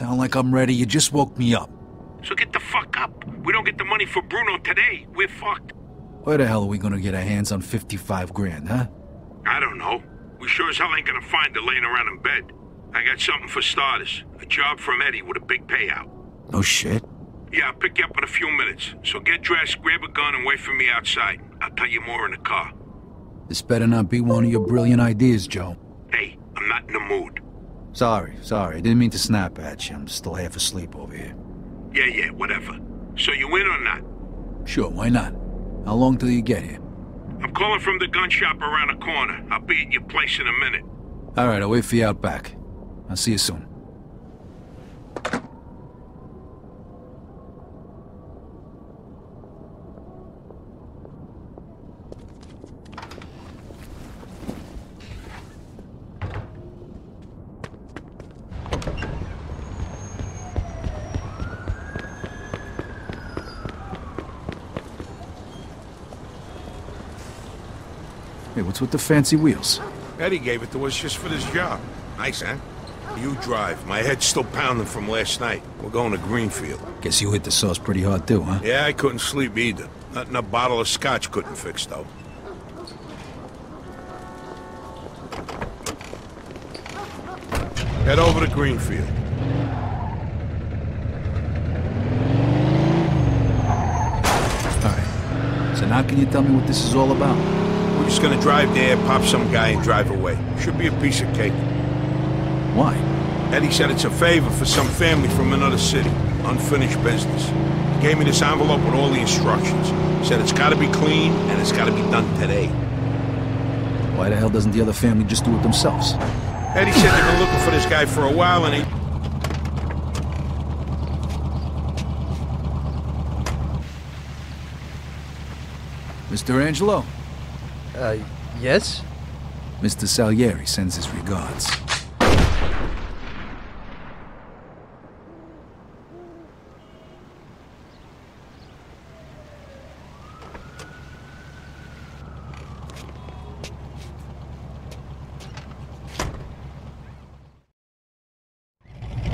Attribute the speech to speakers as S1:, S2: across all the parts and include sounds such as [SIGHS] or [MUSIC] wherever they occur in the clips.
S1: Sound like I'm ready? You just woke me up.
S2: So get the fuck up. We don't get the money for Bruno today. We're fucked.
S1: Where the hell are we gonna get our hands on 55 grand, huh?
S2: I don't know. We sure as hell ain't gonna find it laying around in bed. I got something for starters. A job from Eddie with a big payout.
S1: No shit.
S2: Yeah, I'll pick you up in a few minutes. So get dressed, grab a gun, and wait for me outside. I'll tell you more in the car.
S1: This better not be one of your brilliant ideas, Joe.
S2: Hey, I'm not in the mood.
S1: Sorry, sorry. I didn't mean to snap at you. I'm still half asleep over here.
S2: Yeah, yeah, whatever. So you in or not?
S1: Sure, why not? How long till you get here?
S2: I'm calling from the gun shop around the corner. I'll be at your place in a minute.
S1: All right, I'll wait for you out back. I'll see you soon. With the fancy wheels?
S2: Eddie gave it to us just for this job. Nice, huh? You drive. My head's still pounding from last night. We're going to Greenfield.
S1: Guess you hit the sauce pretty hard too, huh?
S2: Yeah, I couldn't sleep either. Nothing a bottle of scotch couldn't fix, though. Head over to Greenfield.
S1: All right. So now can you tell me what this is all about?
S2: We're just gonna drive there, pop some guy, and drive away. Should be a piece of cake.
S1: Why?
S2: Eddie said it's a favor for some family from another city. Unfinished business. He gave me this envelope with all the instructions. Said it's gotta be clean, and it's gotta be done today.
S1: Why the hell doesn't the other family just do it themselves?
S2: Eddie said they've been looking for this guy for a while, and he...
S1: Mr. Angelo,
S3: Uh, yes?
S1: Mr. Salieri sends his regards.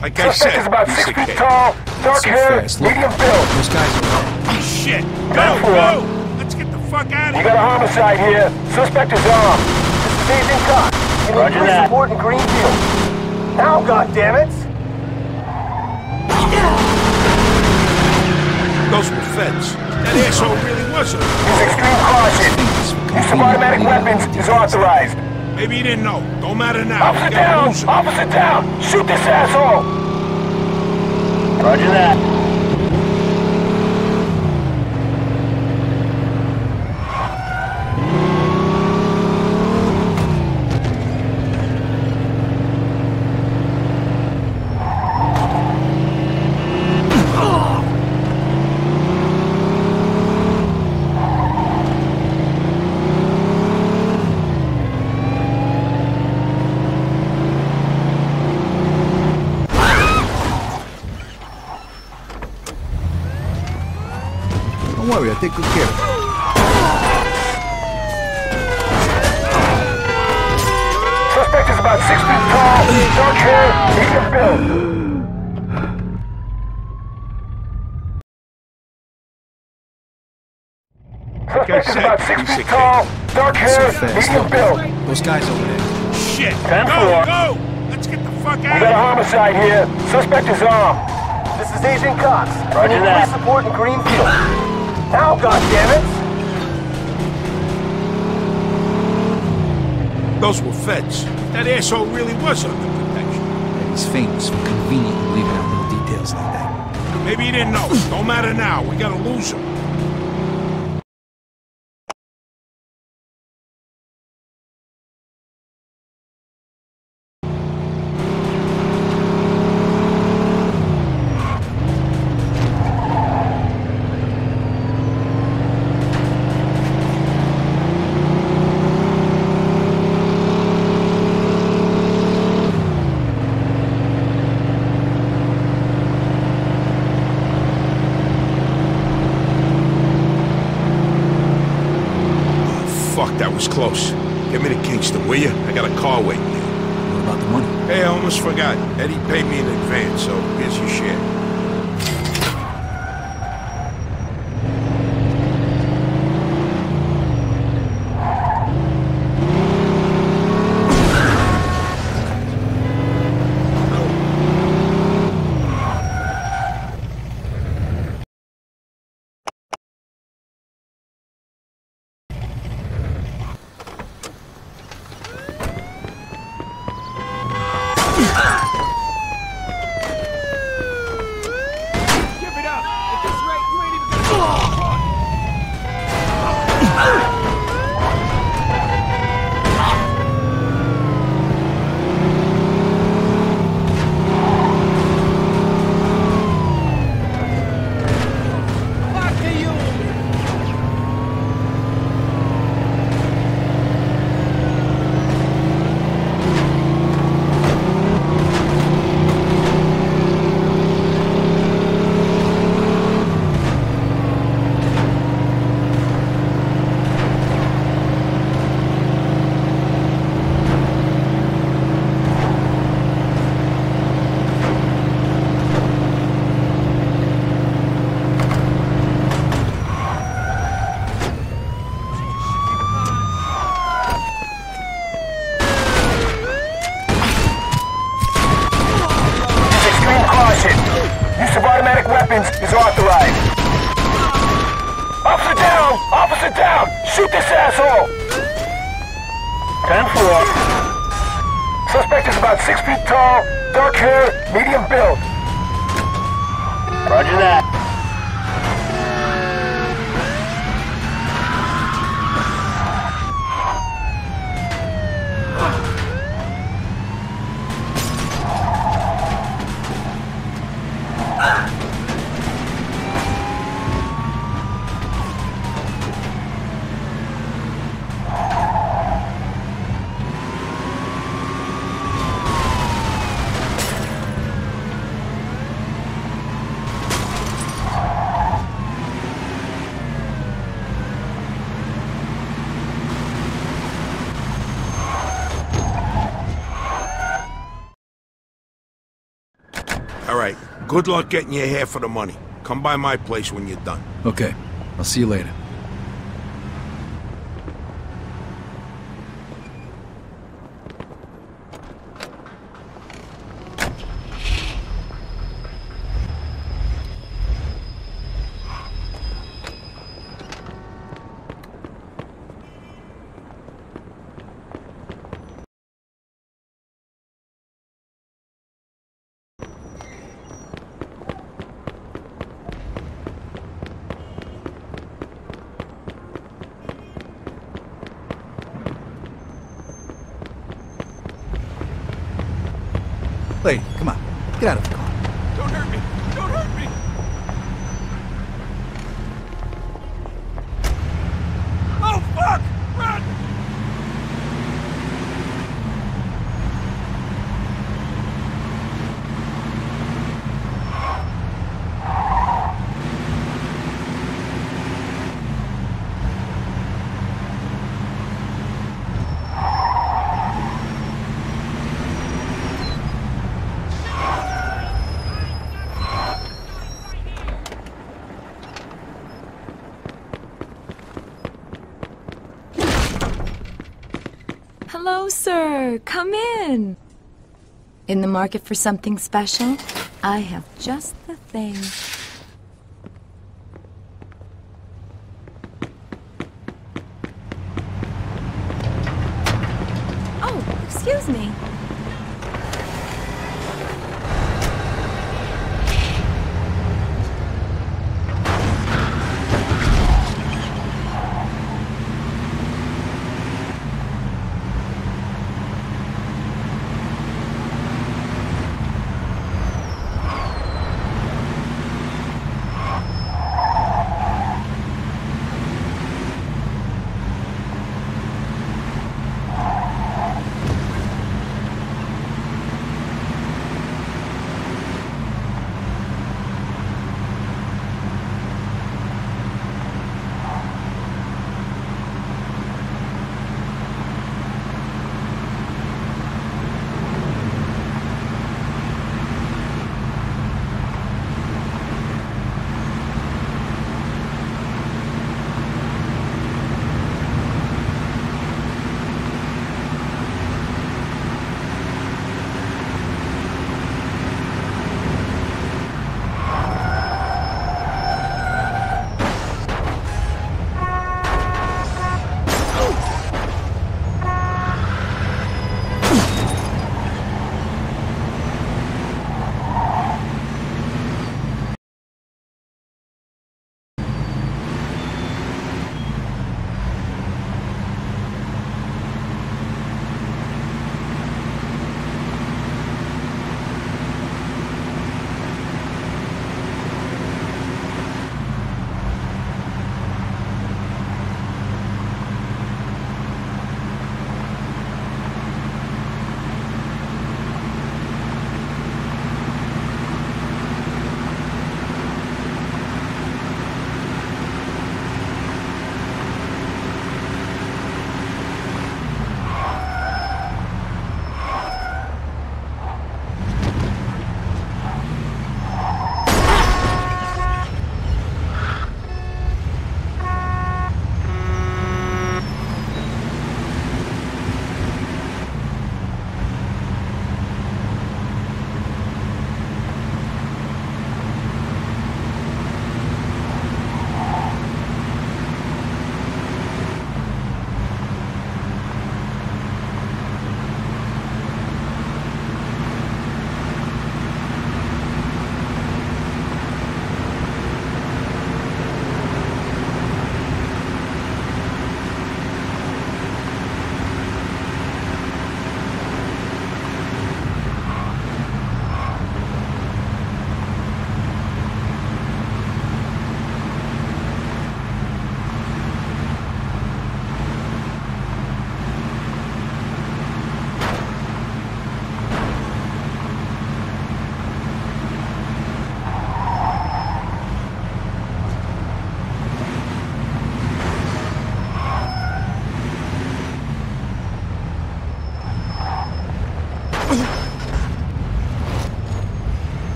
S2: Like I said,
S4: is about six feet tall, dark
S1: So
S4: hair,
S1: fast, look.
S4: medium build.
S1: Those guys are...
S2: Shit! Go,
S4: Ten four.
S2: go! Let's get the fuck out of
S4: You got a homicide here. Suspect is armed. This is Agent Cox. You need police support in Greenfield. Now, goddammit!
S2: Those were feds. That asshole really was a...
S4: Use extreme caution. Use of automatic weapons is authorized.
S2: Maybe he didn't know. Don't matter now.
S4: Officer down!
S2: lose.
S4: Officer down! Shoot this asshole! Roger that.
S1: Take good care of it.
S4: Suspect is about six feet tall, dark hair, medium build. Suspect is
S2: said,
S4: about six feet
S2: of
S4: tall, dark
S1: So
S4: hair,
S1: fast,
S4: medium build.
S1: Those guys over there.
S2: Shit!
S4: Ten
S2: go,
S4: four.
S2: go! Let's get the fuck out.
S4: We
S2: out
S4: got a homicide here. Suspect is armed. This is Agent Cox. Roger that. Police support in Greenfield. Now, goddammit!
S2: here! Those were feds. That asshole really was under protection.
S1: And he's famous for conveniently leaving out little details like that.
S2: Maybe he didn't know. Don't matter now. We gotta lose him. Close. Get me to Kingston, will you? I got a car waiting there.
S1: What about the money?
S4: Hey, I almost forgot. Eddie paid me in advance, so here's your share. Good luck getting your hair for the money. Come by my place when you're done.
S1: Okay. I'll see you later. Lady, come on. Get out of the car.
S4: Don't hurt me! Don't hurt me! Oh, fuck! Run!
S5: Hello, sir. Come in. In the market for something special? I have just the thing.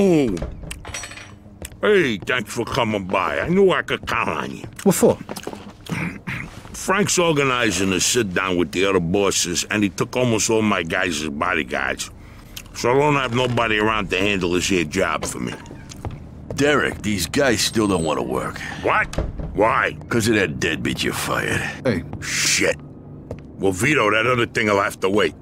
S2: Vito! Hey, thanks for coming by. I knew I could count on you.
S1: what for?
S2: Frank's organizing a sit down with the other bosses, and he took almost all my guys as bodyguards. So I don't have nobody around to handle this here job for me.
S6: Derek, these guys still don't want to work.
S2: What? Why?
S6: Because of that deadbeat you fired.
S1: Hey,
S2: Shit. Well, Vito, that other thing will have to wait.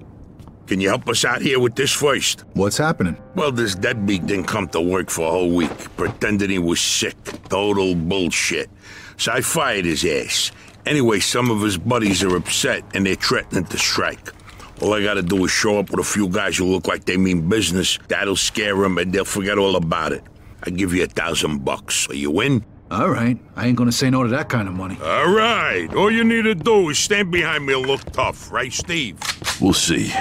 S2: Can you help us out here with this first?
S1: what's happening?
S2: Well, this deadbeat didn't come to work for a whole week, pretending he was sick. Total bullshit. So I fired his ass. Anyway, some of his buddies are upset and they're threatening to strike. All I gotta do is show up with a few guys who look like they mean business. That'll scare them and they'll forget all about it. I give you a thousand bucks. Are you in?
S1: All right, I ain't gonna say no to that kind of money.
S2: All right. All you need to do is stand behind me and look tough, right, Steve?
S6: We'll see.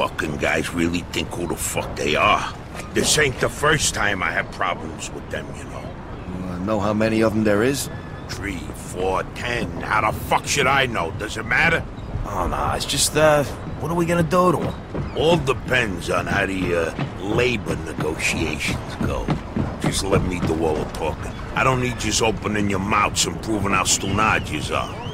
S2: Fucking guys really think who the fuck they are. This ain't the first time I have problems with them, you know.
S7: Uh, know how many of them there is?
S2: Three, four, ten. How the fuck should I know? Does it matter?
S7: Oh, no, it's just, uh, what are we gonna do to them?
S2: All depends on how the uh, labor negotiations go. Just let me do all the talking. I don't need you opening your mouths and proving how stunad you are.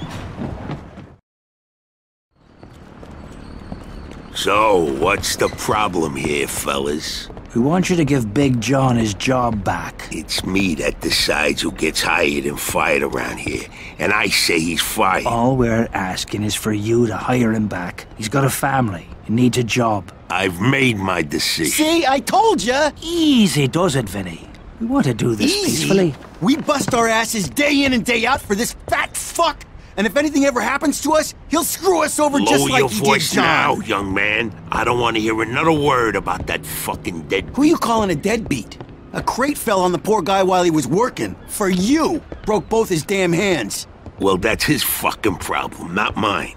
S2: So, what's the problem here, fellas?
S8: We want you to give Big John his job back.
S2: It's me that decides who gets hired and fired around here. And I say he's fired.
S8: All we're asking is for you to hire him back. He's got a family. He needs a job.
S2: I've made my decision.
S9: See, I told you.
S8: Easy does it, Vinny. We want to do this peacefully.
S9: We bust our asses day in and day out for this fat fuck! And if anything ever happens to us, he'll screw us over
S2: Lower
S9: just like
S2: your
S9: he
S2: voice
S9: did John.
S2: now, young man. I don't want to hear another word about that fucking dead.
S9: Who you calling a deadbeat? A crate fell on the poor guy while he was working. For you! Broke both his damn hands.
S2: Well, that's his fucking problem, not mine.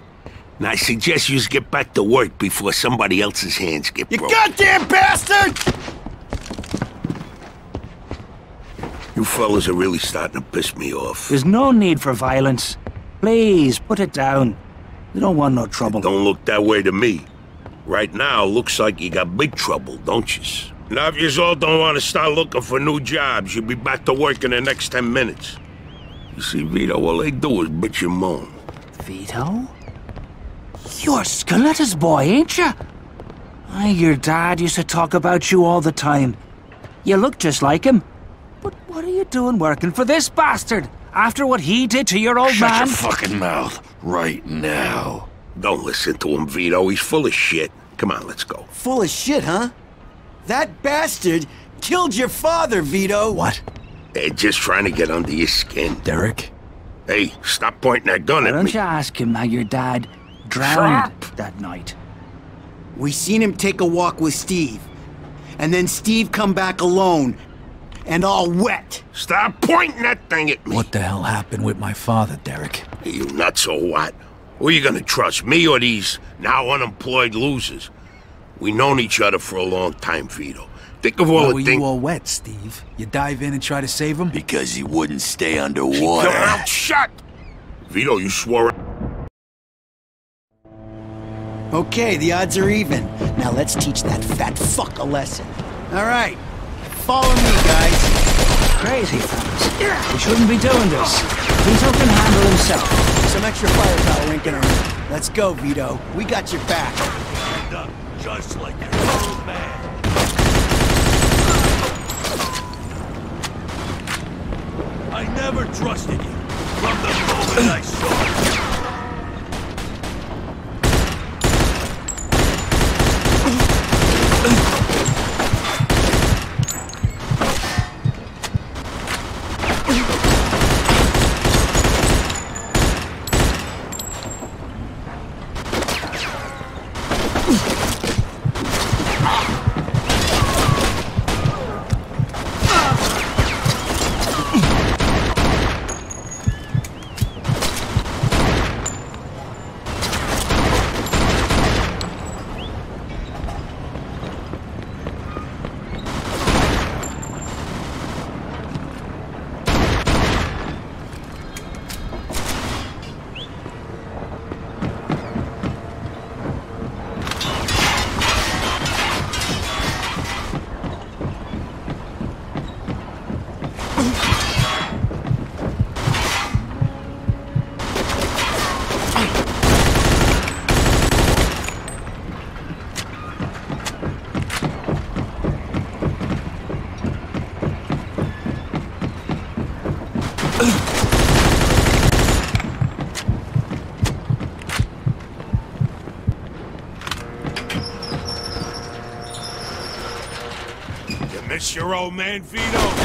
S2: And I suggest you get back to work before somebody else's hands get
S9: You
S2: broken.
S9: goddamn bastard!
S2: You fellas are really starting to piss me off.
S8: There's no need for violence. Please, put it down. We don't want no trouble.
S2: Don't look that way to me. Right now, looks like you got big trouble, don't you? Now, if you all don't want to start looking for new jobs, you'll be back to work in the next ten minutes. You see, Vito, all they do is bitch and moan.
S8: Vito? You're Scaletta's boy, ain't you? Aye, your dad used to talk about you all the time. You look just like him. But what are you doing working for this bastard? After what he did to your old
S6: Shut
S8: man?
S6: your fucking mouth right now.
S2: Don't listen to him, Vito. He's full of shit. Come on, let's go.
S9: Full of shit, huh? That bastard killed your father, Vito.
S6: What?
S2: They're just trying to get under your skin.
S6: Derek?
S2: Hey, stop pointing that gun
S8: Why
S2: at
S8: don't
S2: me.
S8: you ask him how your dad drowned that night?
S9: We seen him take a walk with Steve. And then Steve come back alone. And all wet.
S2: Stop pointing that thing at me.
S1: What the hell happened with my father, Derek?
S2: You nuts or what? Who are you gonna trust, me or these now unemployed losers? We've known each other for a long time, Vito. Think of all
S1: Why
S2: the
S1: were
S2: things.
S1: you all wet, Steve? You dive in and try to save him?
S6: Because he wouldn't stay
S2: Keep
S6: underwater.
S2: your mouth shut! Vito, you swore.
S9: Okay, the odds are even. Now let's teach that fat fuck a lesson. All right, follow me, guys.
S8: Crazy fellas. We shouldn't be doing this. Vito can handle himself.
S9: Some extra firepower ain't gonna hurt. Let's go, Vito. We got your back.
S6: Just like your old man. I never trusted you from the moment I saw you.
S2: Old man? Don't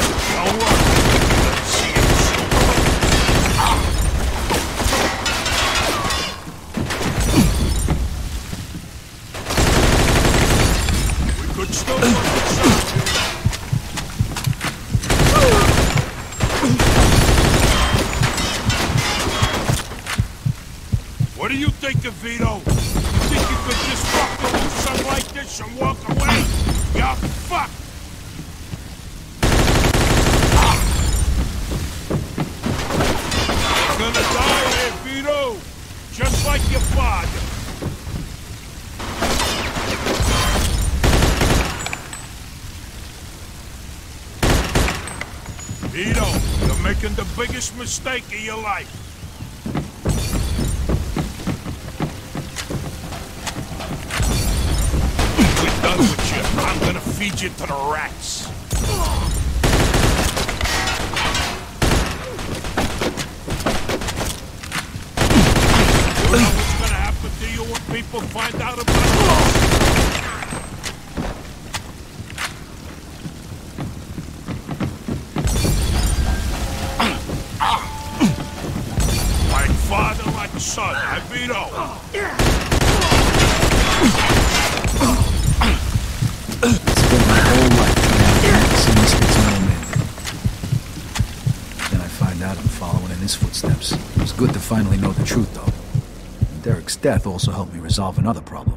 S2: biggest mistake of your life. We're done with you. I'm gonna feed you to the rats. You know what's gonna happen to you when people find out about this? Son, I Vito.
S1: Spent my whole life get this no man. Then I find out I'm following in his footsteps. It was good to finally know the truth, though. Derek's death also helped me resolve another problem.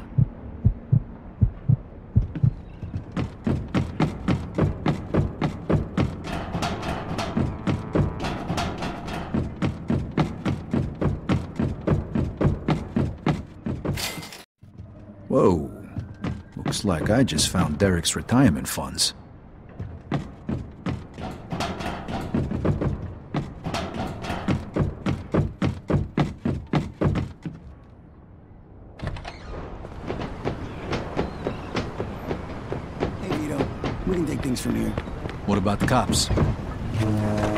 S1: Like I just found Derek's retirement funds.
S9: Hey, Vito. We can take things from here.
S1: What about the cops? Uh,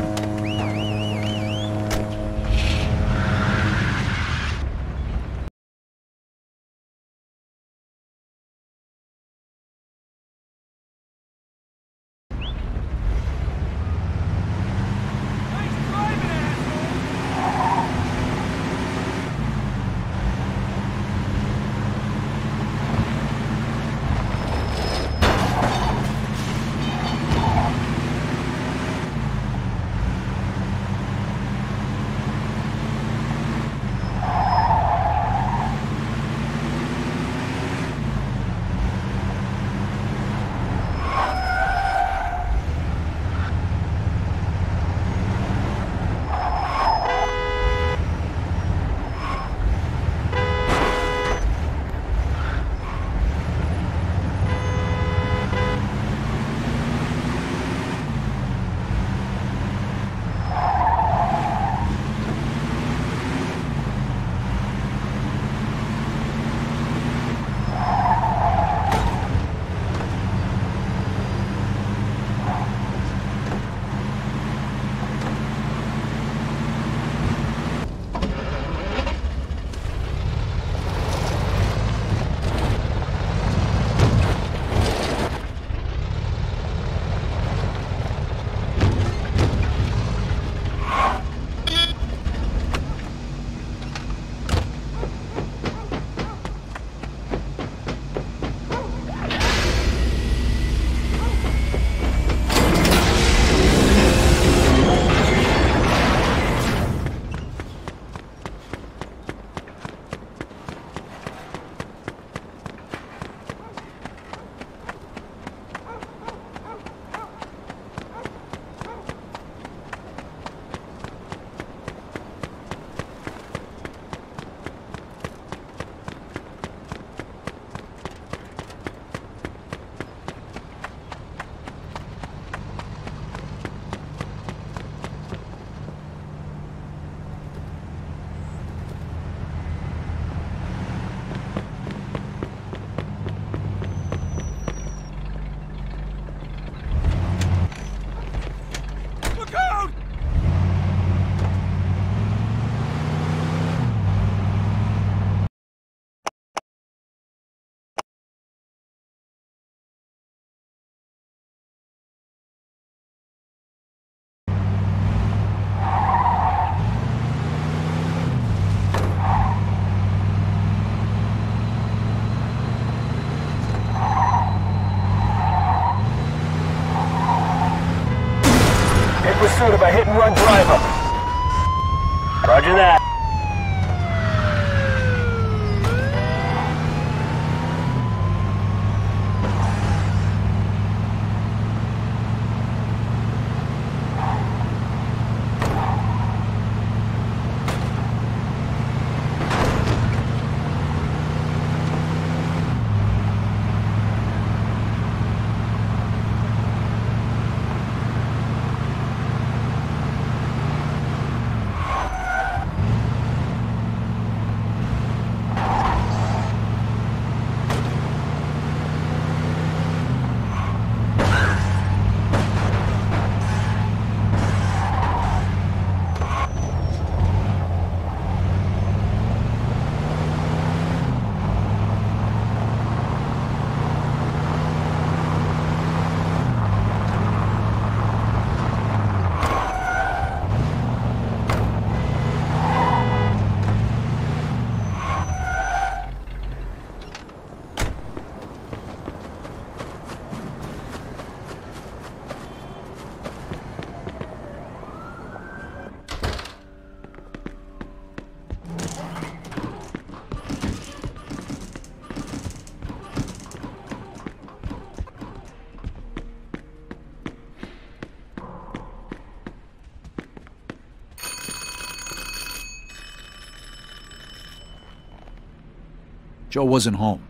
S1: Joe wasn't home.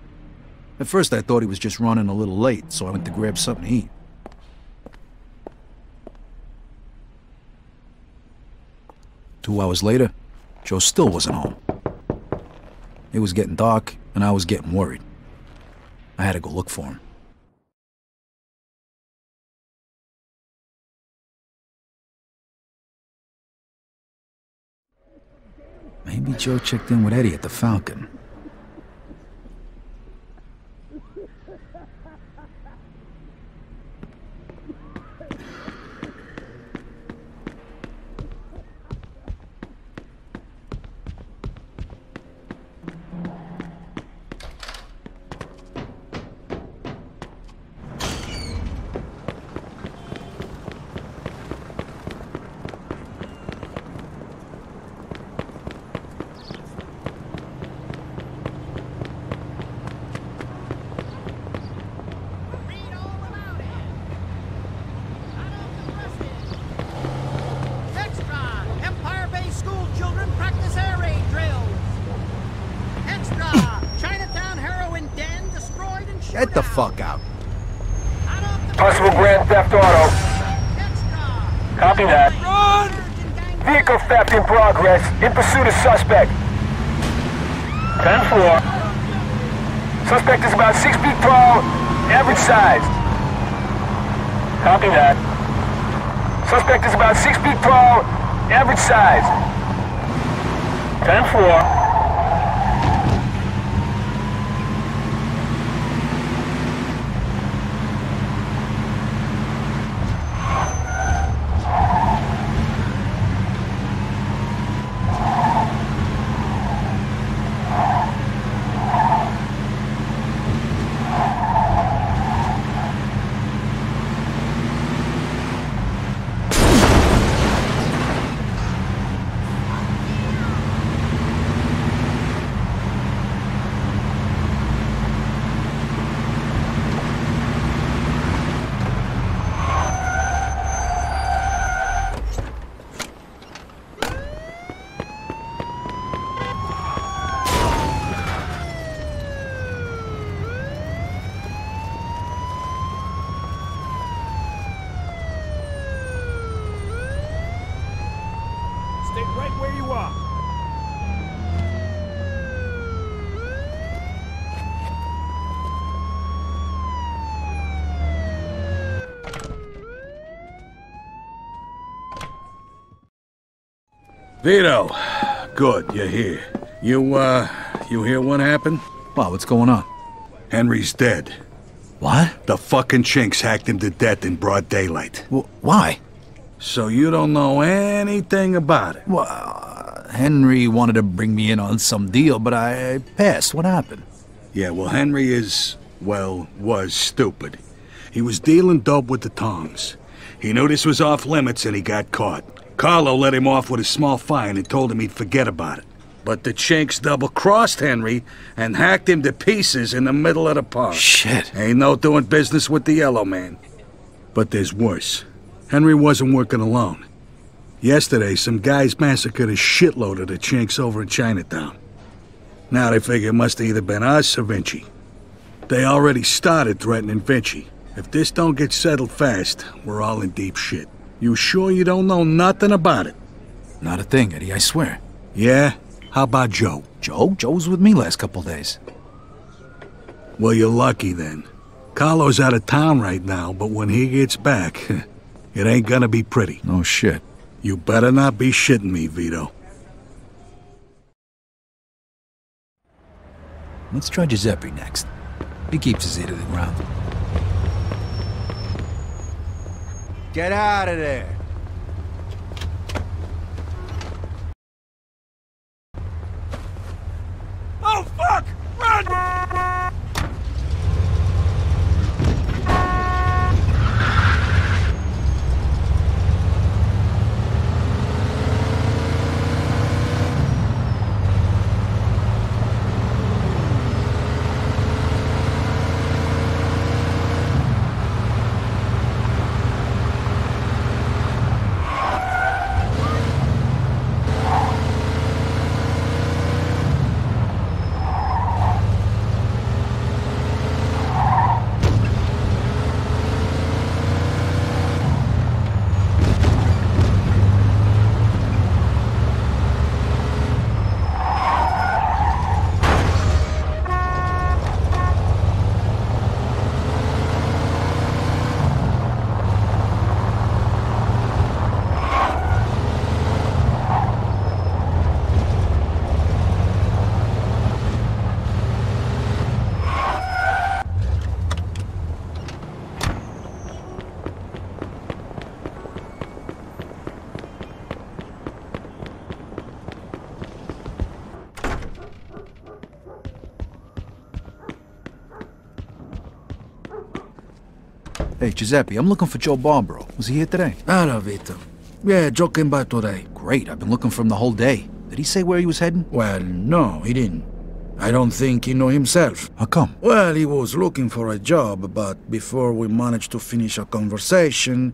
S1: At first, I thought he was just running a little late, so I went to grab something to eat. Two hours later, Joe still wasn't home. It was getting dark, and I was getting worried. I had to go look for him. Maybe Joe checked in with Eddie at the Falcon.
S10: Extra! Empire Bay's school children practice air raid drills. Extra! Chinatown heroin den destroyed and shot
S1: Get the fuck out.
S4: Possible grand theft auto. Copy that. Vehicle theft in progress. In pursuit of suspect. 10-4. Suspect is about six feet tall, average size. Copy that. Suspect is about six feet tall, average size. 10-4.
S11: Stay right where you are.
S12: Vito, good, you're here. You, uh, you hear what happened?
S1: Wow, what's going on?
S12: Henry's dead.
S1: What?
S12: The fucking chinks hacked him to death in broad daylight.
S1: Wh- why?
S12: So you don't know anything about it?
S1: Well, uh, Henry wanted to bring me in on some deal, but I passed. What happened?
S12: Yeah, well, Henry is, well, was stupid. He was dealing dope with the tongs. He knew this was off limits and he got caught. Carlo let him off with a small fine and told him he'd forget about it. But the chinks double-crossed Henry and hacked him to pieces in the middle of the park.
S1: Shit.
S12: Ain't no doing business with the yellow man. But there's worse. Henry wasn't working alone. Yesterday, some guys massacred a shitload of the chinks over in Chinatown. Now they figure it must have either been us or Vinci. They already started threatening Vinci. If this don't get settled fast, we're all in deep shit. You sure you don't know nothing about it?
S1: Not a thing, Eddie, I swear.
S12: Yeah? How about Joe?
S1: Joe? Joe was with me last couple days.
S12: Well, you're lucky then. Carlo's out of town right now, but when he gets back, [LAUGHS] it ain't gonna be pretty.
S1: No shit.
S12: You better not be shitting me, Vito.
S1: Let's try Giuseppe next. He keeps his ear to the ground.
S13: Get out of there.
S1: Hey, Giuseppe, I'm looking for Joe Barbaro. Was he here today?
S14: Hello, Vito. Yeah, Joe came by today.
S1: Great, I've been looking for him the whole day. Did he say where he was heading?
S14: Well, no, he didn't. I don't think he know himself.
S1: How come?
S14: Well, he was looking for a job, but before we managed to finish our conversation,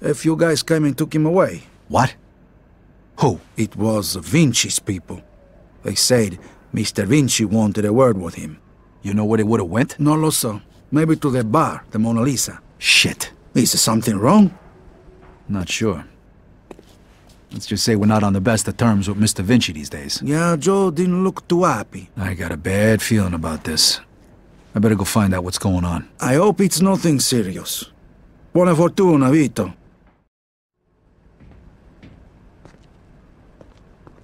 S14: a few guys came and took him away.
S1: What? Who?
S14: It was Vinci's people. They said Mr. Vinci wanted a word with him.
S1: You know where they would have went?
S14: No lo so. Maybe to the bar, the Mona Lisa.
S1: Shit.
S14: Is there something wrong?
S1: Not sure. Let's just say we're not on the best of terms with Mr. Vinci these days.
S14: Yeah, Joe didn't look too happy.
S1: I got a bad feeling about this. I better go find out what's going on.
S14: I hope it's nothing serious. Buona fortuna, Vito.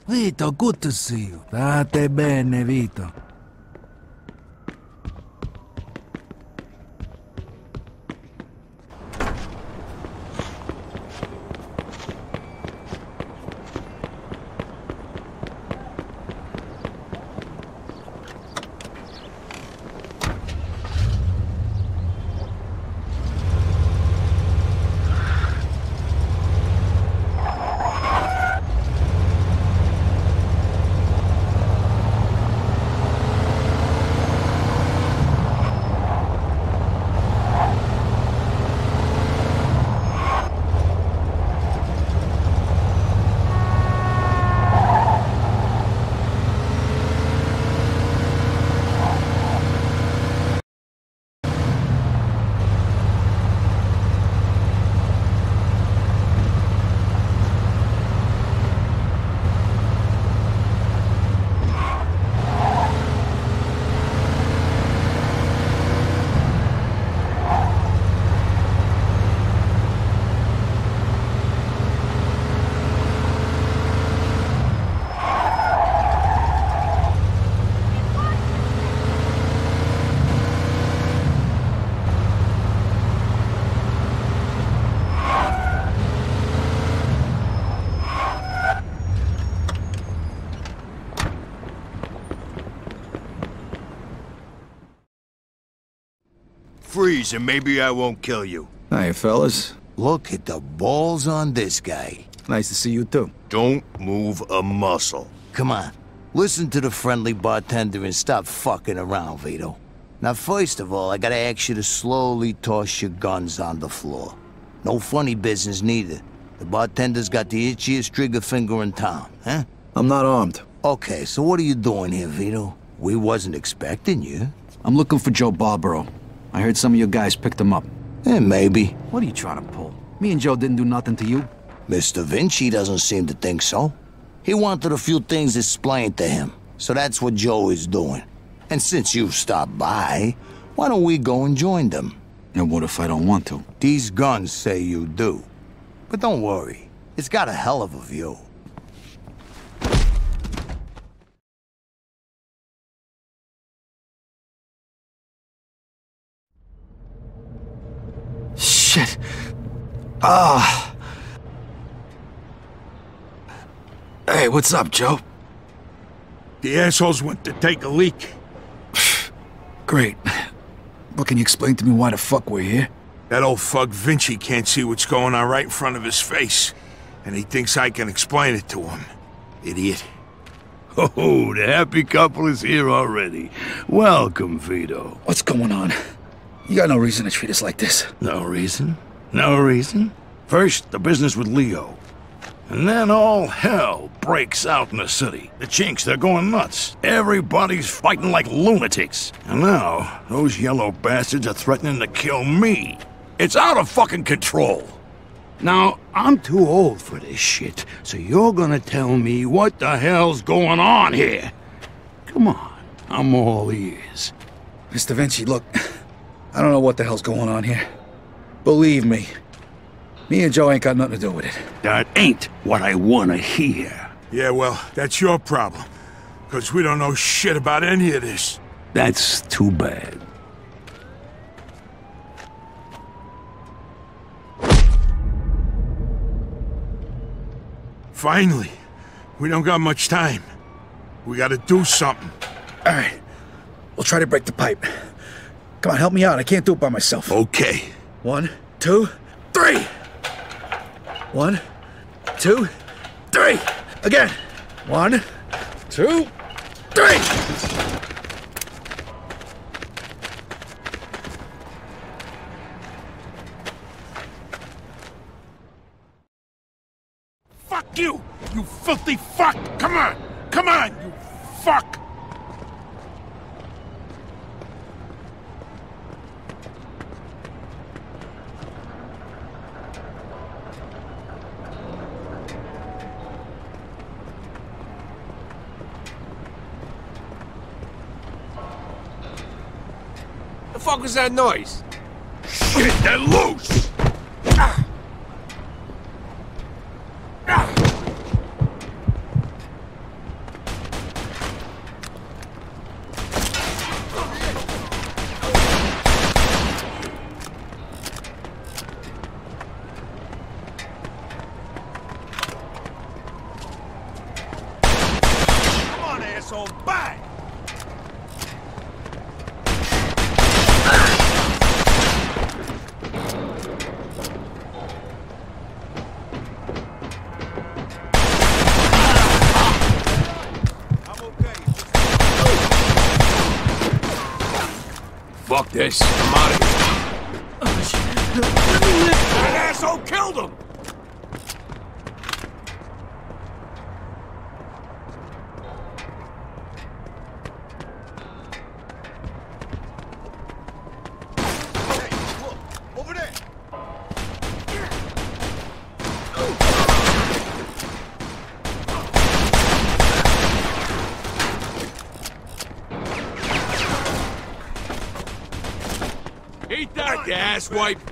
S14: Vito, good to see you. State bene, Vito.
S6: Freeze and maybe I won't kill you.
S1: Hey, fellas.
S7: Look at the balls on this guy.
S1: Nice to see you, too.
S6: Don't move a muscle.
S7: Come on. Listen to the friendly bartender and stop fucking around, Vito. Now, first of all, I gotta ask you to slowly toss your guns on the floor. No funny business, neither. The bartender's got the itchiest trigger finger in town, huh?
S1: I'm not armed.
S7: Okay, so what are you doing here, Vito? We wasn't expecting you.
S1: I'm looking for Joe Barbaro. I heard some of your guys picked him up.
S7: Eh, maybe.
S1: What are you trying to pull? Me and Joe didn't do nothing to you.
S7: Mr. Vinci doesn't seem to think so. He wanted a few things explained to him, so that's what Joe is doing. And since you've stopped by, why don't we go and join them?
S1: And what if I don't want to?
S7: These guns say you do. But don't worry, it's got a hell of a view.
S1: Shit. Ah. Hey, what's up, Joe?
S6: The assholes went to take a leak. [SIGHS]
S1: Great. But can you explain to me why the fuck we're here?
S6: That old fuck Vinci can't see what's going on right in front of his face. And he thinks I can explain it to him. Idiot. [LAUGHS]
S15: Oh, the happy couple is here already. Welcome, Vito.
S1: What's going on? You got no reason to treat us like this.
S15: No reason? No reason? First, the business with Leo. And then all hell breaks out in the city. The chinks, they're going nuts. Everybody's fighting like lunatics. And now, those yellow bastards are threatening to kill me. It's out of fucking control. Now, I'm too old for this shit, so you're gonna tell me what the hell's going on here. Come on, I'm all ears.
S1: Mr. Vinci, look. I don't know what the hell's going on here. Believe me. Me and Joe ain't got nothing to do with it.
S15: That ain't what I wanna hear.
S6: Yeah, well, that's your problem. Because we don't know shit about any of this.
S15: That's too bad.
S6: Finally. We don't got much time. We gotta do something.
S1: All right. We'll try to break the pipe. Come on, help me out. I can't do it by myself.
S6: Okay.
S1: One, two, three. One, two, three. Again. One, two, three.
S2: Fuck you! You filthy fuck! Come on! Come on, you fuck!
S11: Fuck was that noise?
S2: Shit, they're loose! Come on, asshole, bang!
S11: Fuck this. I'm out of here.
S2: That asshole killed him!
S16: Over there!
S11: Eat that,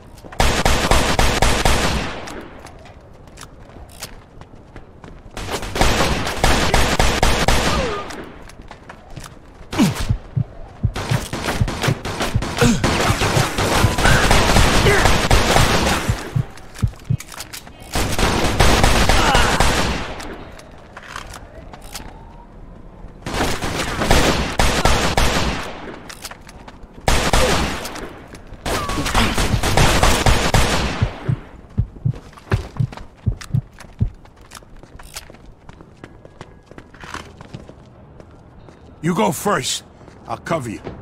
S11: you
S2: go first. I'll cover you.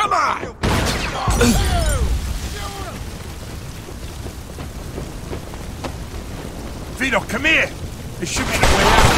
S11: Come on!
S2: Vito, come here! This should be the way out.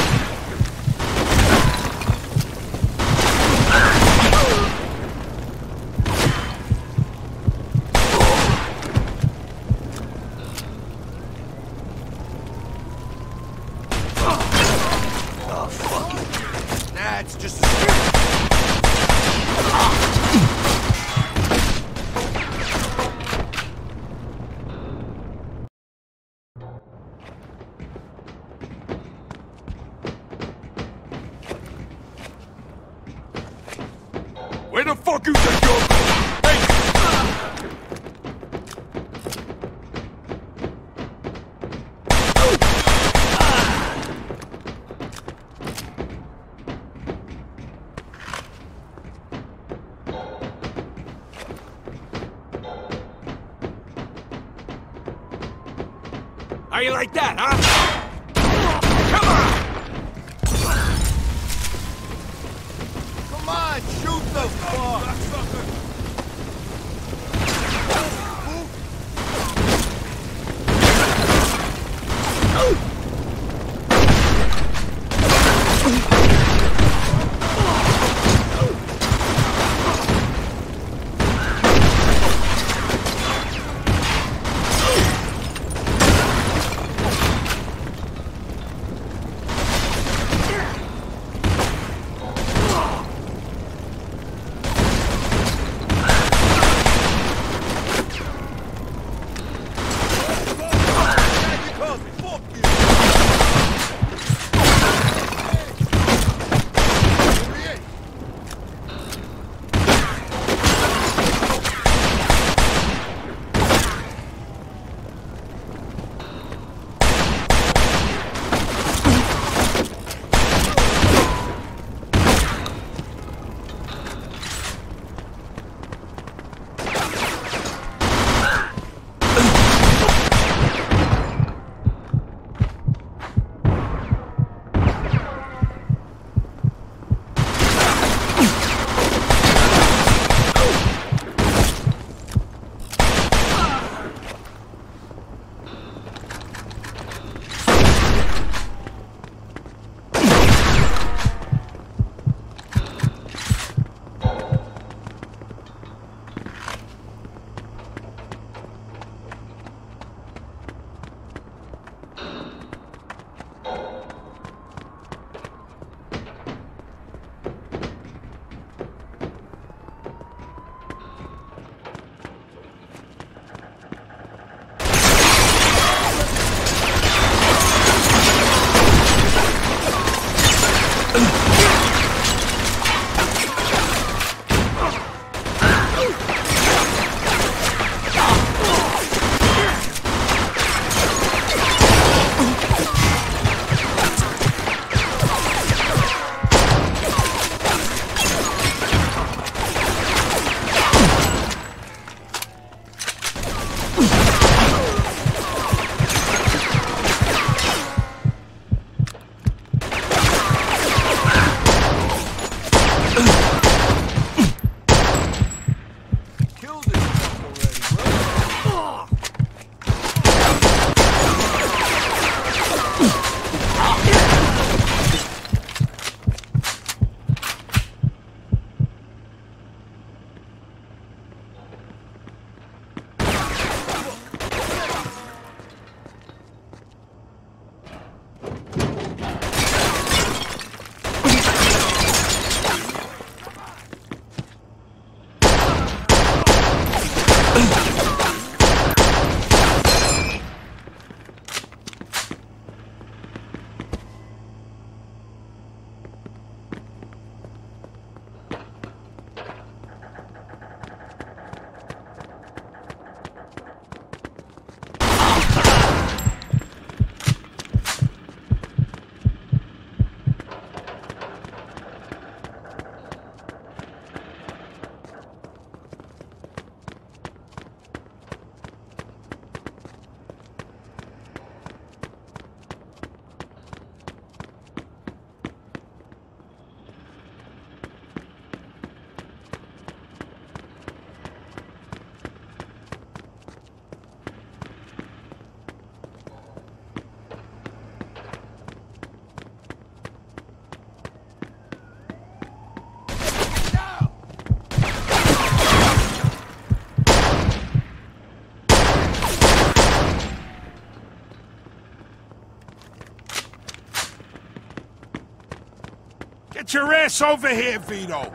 S2: Get your ass over here, Vito!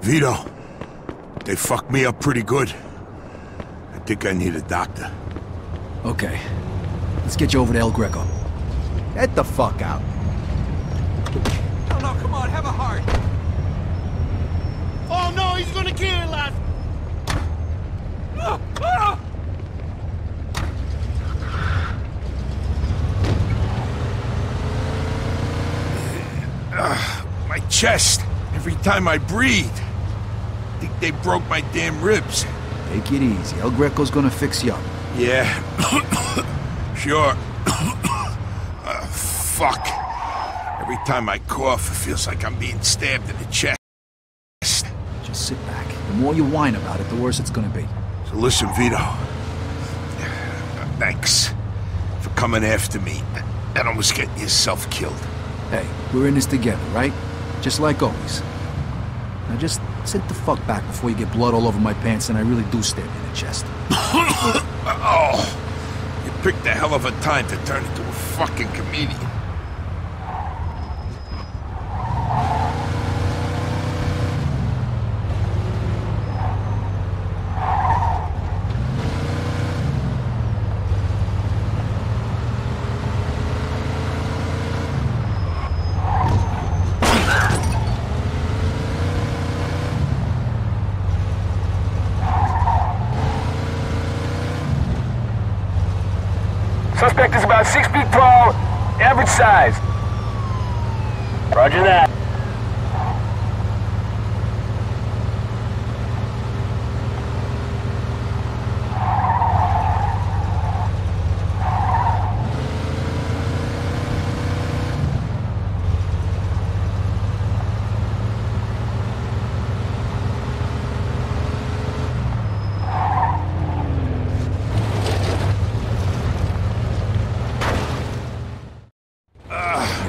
S2: Vito, they fucked me up pretty good. I think I need a doctor.
S1: Okay. Let's get you over to El Greco.
S17: Get the fuck out.
S11: No, no, come on, have a heart.
S10: Oh no, he's gonna kill us!
S11: Ah, ah!
S2: Ugh, my chest. Every time I breathe. I think they broke my damn ribs.
S1: Take it easy. El Greco's gonna fix you up.
S2: Yeah. [COUGHS] sure. Uh, [COUGHS] fuck. Every time I cough, it feels like I'm being stabbed in the chest.
S1: Just sit back. The more you whine about it, the worse it's gonna be.
S2: So listen, Vito. Thanks for coming after me and almost getting yourself killed.
S1: Hey, we're in this together, right? Just like always. Now just sit the fuck back before you get blood all over my pants and I really do stab you in the chest. [COUGHS]
S2: oh, you picked a hell of a time to turn into a fucking comedian.
S4: Suspect is about six feet tall, average size. Roger that.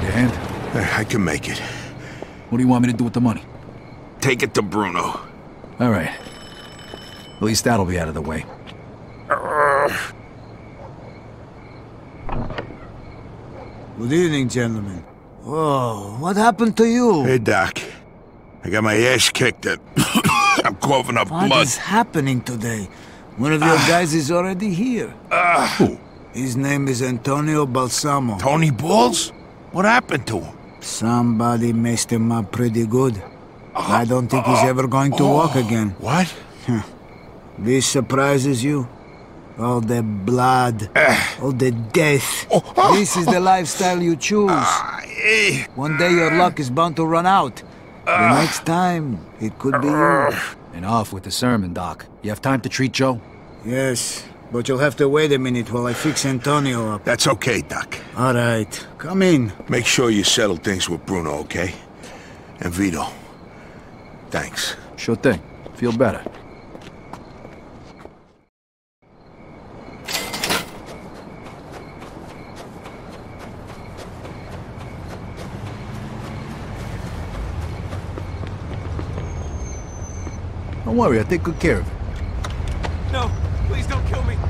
S1: Need a hand?
S2: I can make it.
S1: What do you want me to do with the money?
S2: Take it to Bruno.
S1: All right. At least that'll be out of the way.
S18: Good evening, gentlemen. Oh, what happened to you?
S2: Hey, Doc. I got my ass kicked and [COUGHS] I'm coughing up
S18: What
S2: blood.
S18: is happening today? One of your ah. guys is already here.
S2: Who?
S18: His name is Antonio Balsamo.
S2: Tony Balls? What happened to him?
S18: Somebody messed him up pretty good. I don't think he's ever going to oh. walk again.
S2: What?
S18: This surprises you? All the blood, eh. all the death. Oh, oh. This is the lifestyle you choose. Ah, One day your eh. luck is bound to run out. The ah. next time, it could be you.
S1: And off with the sermon, Doc. You have time to treat Joe?
S18: Yes, but you'll have to wait a minute while I fix Antonio up.
S2: That's okay, Doc.
S18: All right, come in.
S2: Make sure you settle things with Bruno, okay? And Vito. Thanks.
S1: Sure thing. Feel better. Don't worry, I'll take good care of it.
S11: No, please don't kill me.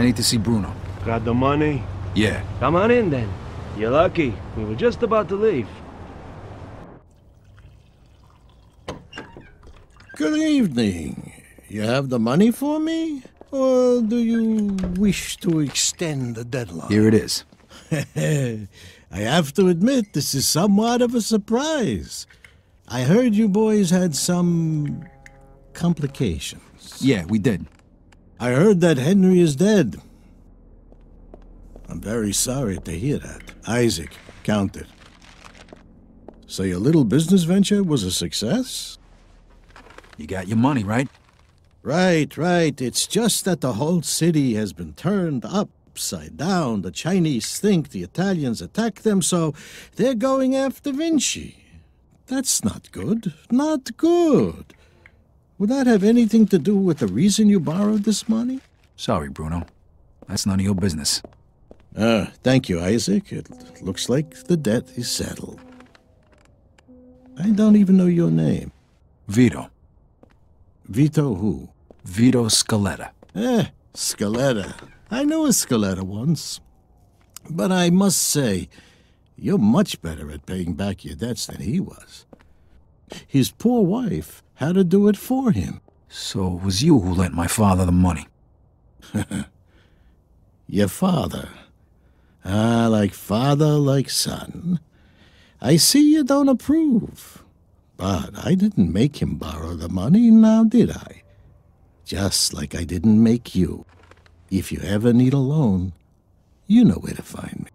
S1: I need to see Bruno.
S19: Got the money?
S1: Yeah.
S19: Come on in then. You're lucky. We were just about to leave.
S20: Good evening. You have the money for me? Or do you wish to extend the deadline?
S1: Here it is. [LAUGHS]
S20: I have to admit, this is somewhat of a surprise. I heard you boys had some complications.
S1: Yeah, we did.
S20: I heard that Henry is dead. I'm very sorry to hear that. Isaac, count it. So your little business venture was a success?
S1: You got your money, right?
S20: Right, right. It's just that the whole city has been turned upside down. The Chinese think the Italians attacked them, so they're going after Vinci. That's not good. Not good. Would that have anything to do with the reason you borrowed this money?
S1: Sorry, Bruno. That's none of your business.
S20: Ah, thank you, Isaac. It looks like the debt is settled. I don't even know your name.
S1: Vito.
S20: Vito who?
S1: Vito Scaletta.
S20: Eh, Scaletta. I knew a Scaletta once. But I must say, you're much better at paying back your debts than he was. His poor wife had to do it for him.
S1: So it was you who lent my father the money. [LAUGHS]
S20: Your father. Ah, like father, like son. I see you don't approve. But I didn't make him borrow the money, now did I? Just like I didn't make you. If you ever need a loan, you know where to find me.